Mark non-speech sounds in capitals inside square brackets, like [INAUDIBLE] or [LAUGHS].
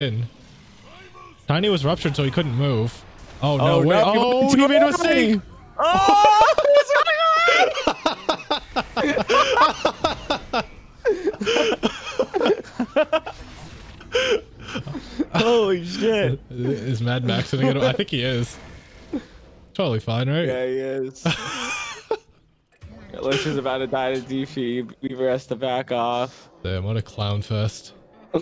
in. Tiny was ruptured, so he couldn't move. Oh no! Oh, wait! no, Oh, went he made a mistake. Oh! [LAUGHS] Holy shit. [LAUGHS] Is Mad Max gonna get? I think he is. Totally fine, right? Yeah, he is. Lich is about to die to DP. Weaver has to back off. Damn, what a clown fest. [LAUGHS]